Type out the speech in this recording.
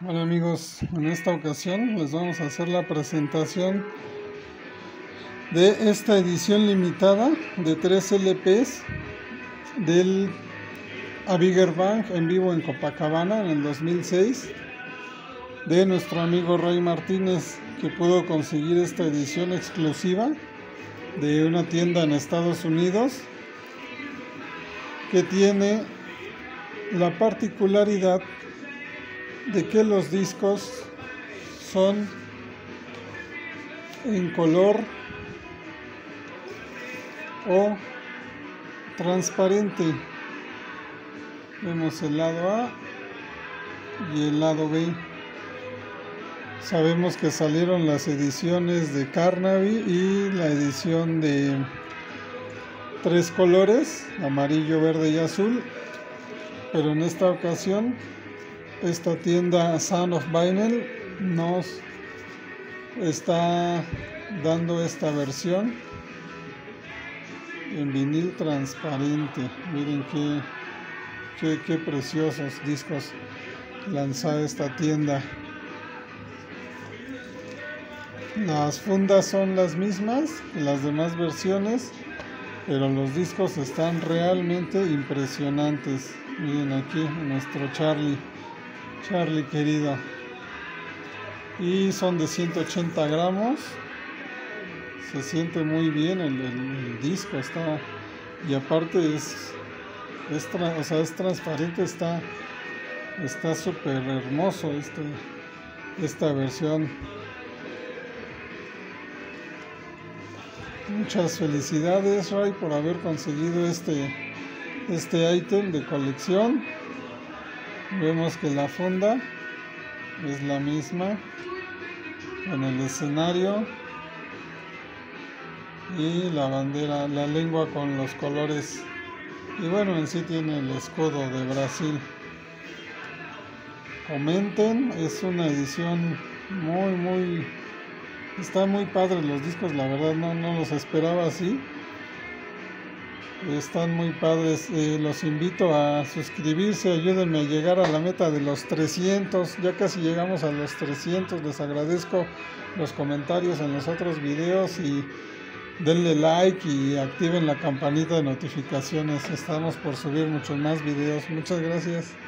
Hola amigos, en esta ocasión les vamos a hacer la presentación de esta edición limitada de 3 LPs del A Bigger Bang en vivo en Copacabana en el 2006 de nuestro amigo Ray Martínez que pudo conseguir esta edición exclusiva de una tienda en Estados Unidos que tiene la particularidad de que los discos son en color o transparente. Vemos el lado A y el lado B. Sabemos que salieron las ediciones de Carnaby y la edición de tres colores, amarillo, verde y azul. Pero en esta ocasión esta tienda Sound of Vinyl nos está dando esta versión en vinil transparente. Miren qué, qué, preciosos discos lanza esta tienda. Las fundas son las mismas que las demás versiones, pero los discos están realmente impresionantes. Miren aquí nuestro Charlie. Charlie querido. Y son de 180 gramos. Se siente muy bien el, disco. Está. Y aparte es. es o sea, es transparente. Está. Está súper hermoso este, esta versión. Muchas felicidades Ray por haber conseguido este, este ítem de colección vemos que la funda es la misma con el escenario y la bandera, la lengua con los colores. Y bueno en sí tiene el escudo de Brasil. Comenten es una edición muy muy está muy padre los discos la verdad no, no los esperaba así están muy padres. Eh, los invito a suscribirse. Ayúdenme a llegar a la meta de los 300. Ya casi llegamos a los 300. Les agradezco los comentarios en los otros videos y denle like y activen la campanita de notificaciones. Estamos por subir muchos más videos. Muchas gracias.